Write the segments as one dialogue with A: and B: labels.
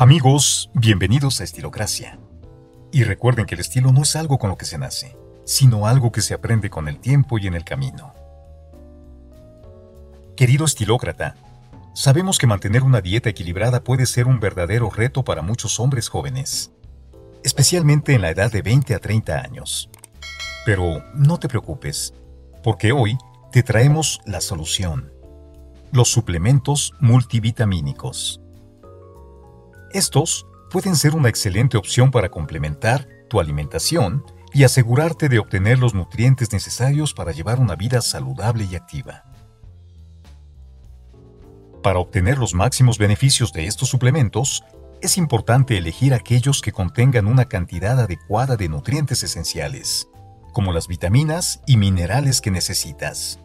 A: Amigos, bienvenidos a Estilocracia. Y recuerden que el estilo no es algo con lo que se nace, sino algo que se aprende con el tiempo y en el camino. Querido estilócrata, sabemos que mantener una dieta equilibrada puede ser un verdadero reto para muchos hombres jóvenes, especialmente en la edad de 20 a 30 años. Pero no te preocupes, porque hoy te traemos la solución. Los suplementos multivitamínicos. Estos pueden ser una excelente opción para complementar tu alimentación y asegurarte de obtener los nutrientes necesarios para llevar una vida saludable y activa. Para obtener los máximos beneficios de estos suplementos, es importante elegir aquellos que contengan una cantidad adecuada de nutrientes esenciales, como las vitaminas y minerales que necesitas.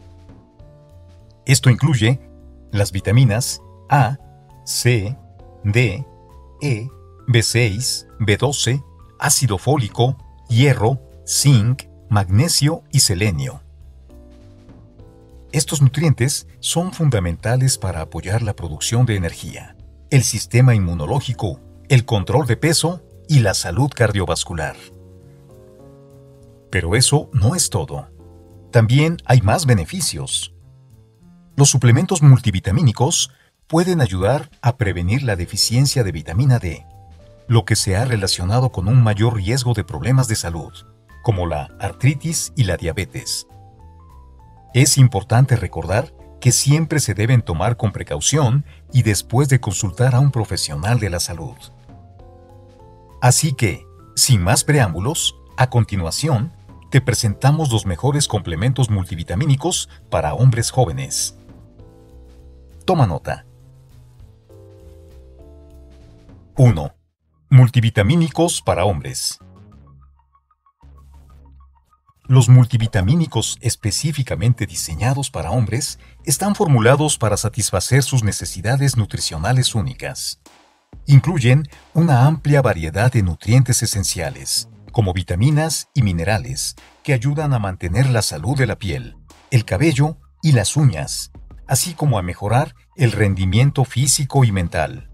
A: Esto incluye las vitaminas A, C, D, E, B6, B12, ácido fólico, hierro, zinc, magnesio y selenio. Estos nutrientes son fundamentales para apoyar la producción de energía, el sistema inmunológico, el control de peso y la salud cardiovascular. Pero eso no es todo. También hay más beneficios. Los suplementos multivitamínicos pueden ayudar a prevenir la deficiencia de vitamina D, lo que se ha relacionado con un mayor riesgo de problemas de salud, como la artritis y la diabetes. Es importante recordar que siempre se deben tomar con precaución y después de consultar a un profesional de la salud. Así que, sin más preámbulos, a continuación, te presentamos los mejores complementos multivitamínicos para hombres jóvenes. Toma nota. 1. Multivitamínicos para hombres. Los multivitamínicos específicamente diseñados para hombres están formulados para satisfacer sus necesidades nutricionales únicas. Incluyen una amplia variedad de nutrientes esenciales, como vitaminas y minerales, que ayudan a mantener la salud de la piel, el cabello y las uñas, así como a mejorar el rendimiento físico y mental.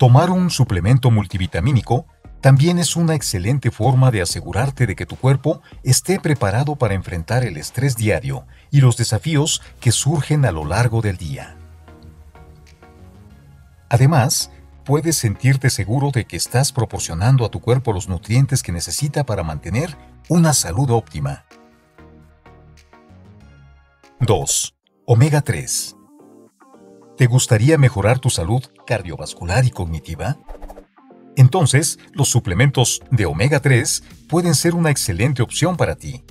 A: Tomar un suplemento multivitamínico también es una excelente forma de asegurarte de que tu cuerpo esté preparado para enfrentar el estrés diario y los desafíos que surgen a lo largo del día. Además, puedes sentirte seguro de que estás proporcionando a tu cuerpo los nutrientes que necesita para mantener una salud óptima. 2. Omega 3. ¿Te gustaría mejorar tu salud cardiovascular y cognitiva? Entonces, los suplementos de omega 3 pueden ser una excelente opción para ti.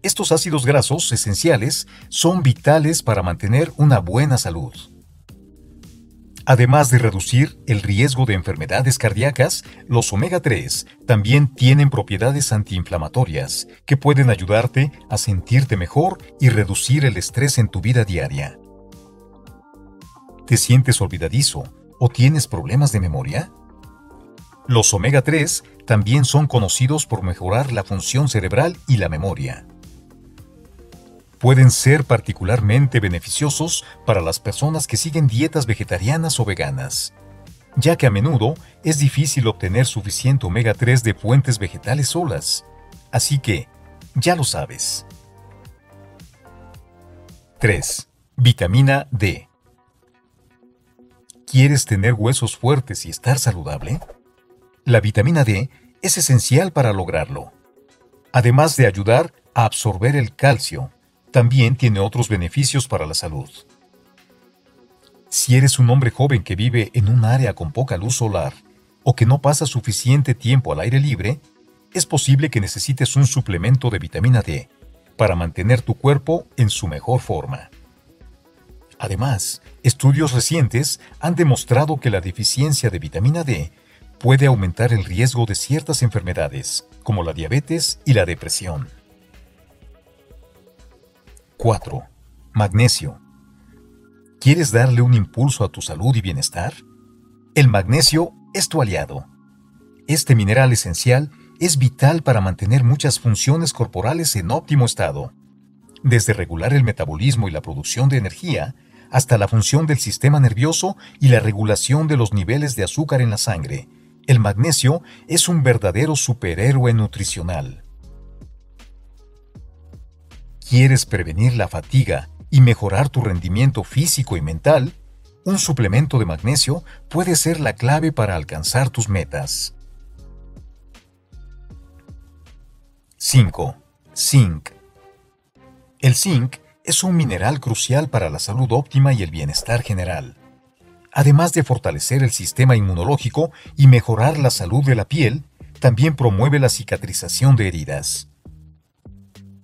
A: Estos ácidos grasos esenciales son vitales para mantener una buena salud. Además de reducir el riesgo de enfermedades cardíacas, los omega 3 también tienen propiedades antiinflamatorias que pueden ayudarte a sentirte mejor y reducir el estrés en tu vida diaria. ¿Te sientes olvidadizo o tienes problemas de memoria? Los omega 3 también son conocidos por mejorar la función cerebral y la memoria pueden ser particularmente beneficiosos para las personas que siguen dietas vegetarianas o veganas, ya que a menudo es difícil obtener suficiente omega 3 de fuentes vegetales solas. Así que, ya lo sabes. 3. Vitamina D. ¿Quieres tener huesos fuertes y estar saludable? La vitamina D es esencial para lograrlo. Además de ayudar a absorber el calcio, también tiene otros beneficios para la salud. Si eres un hombre joven que vive en un área con poca luz solar o que no pasa suficiente tiempo al aire libre, es posible que necesites un suplemento de vitamina D para mantener tu cuerpo en su mejor forma. Además, estudios recientes han demostrado que la deficiencia de vitamina D puede aumentar el riesgo de ciertas enfermedades, como la diabetes y la depresión. 4. Magnesio. ¿Quieres darle un impulso a tu salud y bienestar? El magnesio es tu aliado. Este mineral esencial es vital para mantener muchas funciones corporales en óptimo estado, desde regular el metabolismo y la producción de energía hasta la función del sistema nervioso y la regulación de los niveles de azúcar en la sangre. El magnesio es un verdadero superhéroe nutricional. ¿Quieres prevenir la fatiga y mejorar tu rendimiento físico y mental? Un suplemento de magnesio puede ser la clave para alcanzar tus metas. 5. Zinc. El zinc es un mineral crucial para la salud óptima y el bienestar general. Además de fortalecer el sistema inmunológico y mejorar la salud de la piel, también promueve la cicatrización de heridas.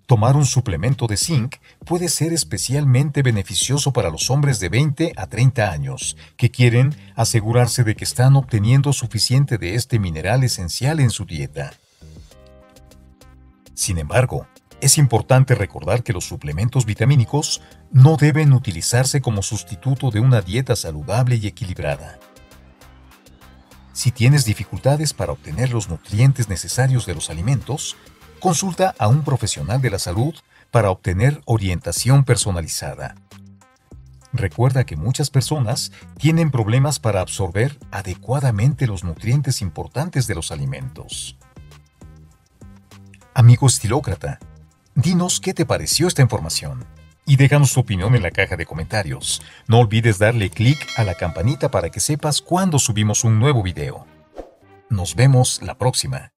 A: Tomar un suplemento de zinc puede ser especialmente beneficioso para los hombres de 20 a 30 años que quieren asegurarse de que están obteniendo suficiente de este mineral esencial en su dieta. Sin embargo, es importante recordar que los suplementos vitamínicos no deben utilizarse como sustituto de una dieta saludable y equilibrada. Si tienes dificultades para obtener los nutrientes necesarios de los alimentos, consulta a un profesional de la salud para obtener orientación personalizada. Recuerda que muchas personas tienen problemas para absorber adecuadamente los nutrientes importantes de los alimentos. Amigo estilócrata, dinos qué te pareció esta información y déjanos tu opinión en la caja de comentarios. No olvides darle clic a la campanita para que sepas cuando subimos un nuevo video. Nos vemos la próxima.